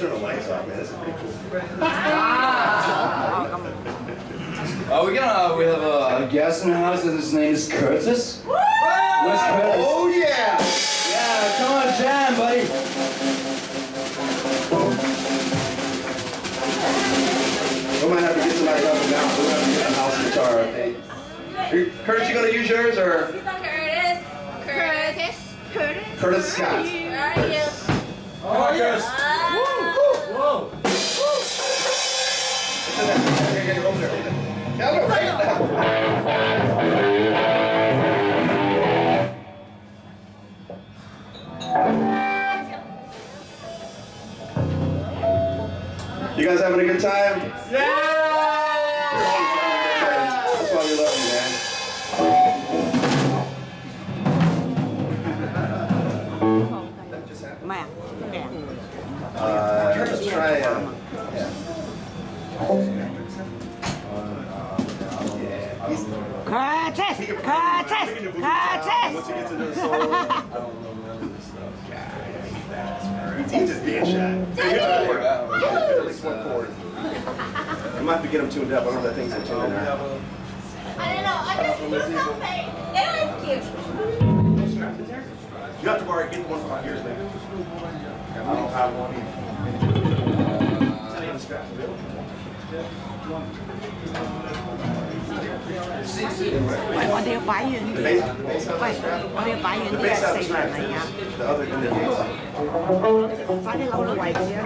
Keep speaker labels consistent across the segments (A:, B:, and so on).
A: turn the lights off, man. This is pretty cool.
B: Uh, we got uh, we have a, a guest in the house, and his name is Curtis. Where's Curtis?
A: Oh yeah!
B: Yeah, come on, jam, buddy.
A: We might have to get somebody up and down. We're gonna have to get a house guitar. Hey. You- Curtis, you gonna use yours or
C: Curtis. Curtis. Curtis.
A: Curtis Scott?
C: Where are you?
B: Come on, Curtis.
A: You guys having a good time? Yeah! That's why we love you, man. Uh, let's try. Uh, Once he gets into the soul, I don't know none of this stuff. Yeah, he's badass. He's, he's just being shy. Hey, here's a at least one chord. I might have to get him tuned up. I don't know if that thing's in tune.
C: I don't know. I just do something. It was cute.
A: You have to borrow, get one from yours, man. I don't have one either. strap available.
D: 喂，我哋要擺遠
A: The
D: 啲。
A: bass, the bass has
D: 喂
A: a strap.
D: 我哋要擺遠
A: The
D: 啲
A: bass
D: 啊！
A: has a
D: 四
A: strap.
D: 人嚟㗎，
A: The other in the case.
D: 快啲攞到位置啊！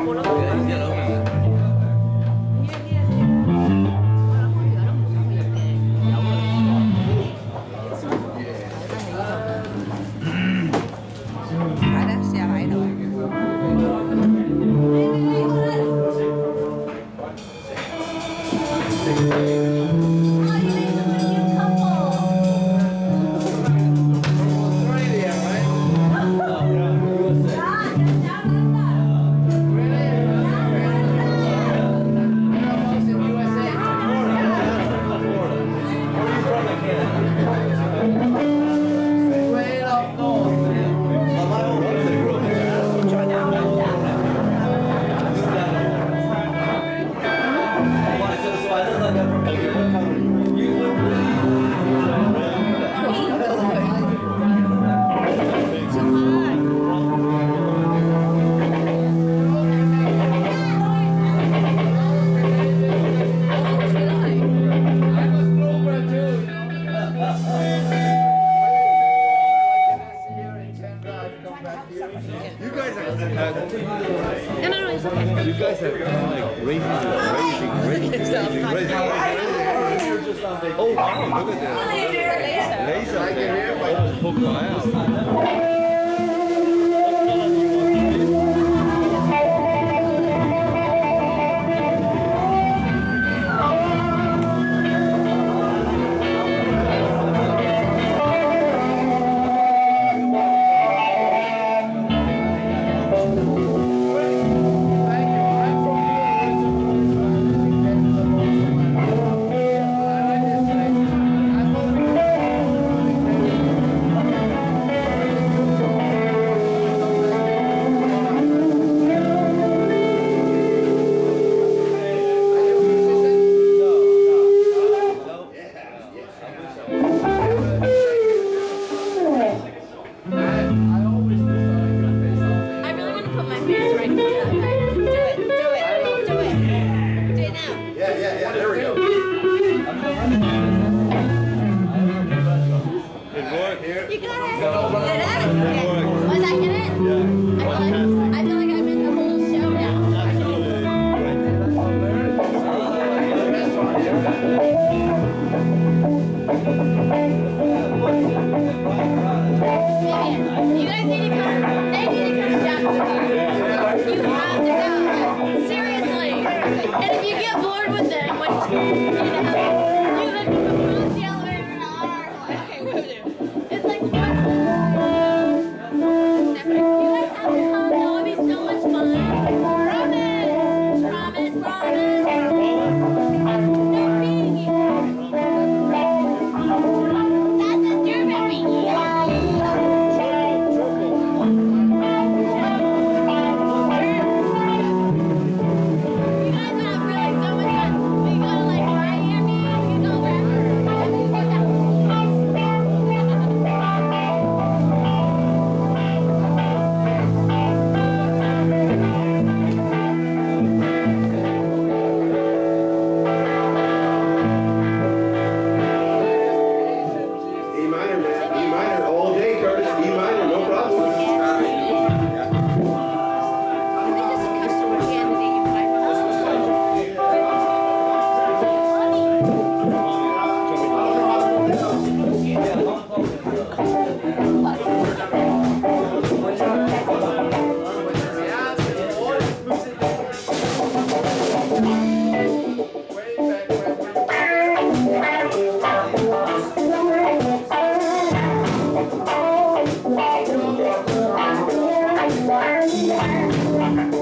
E: You guys are, uh,
C: No, no, no, it's okay.
E: you guys are like raising, raising, raising, raising, raising, raising. Oh, wow, look at that. Laser. Laser. Almost poke my eye out.
C: When you Yeah.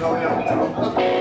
B: Great evening. Thank you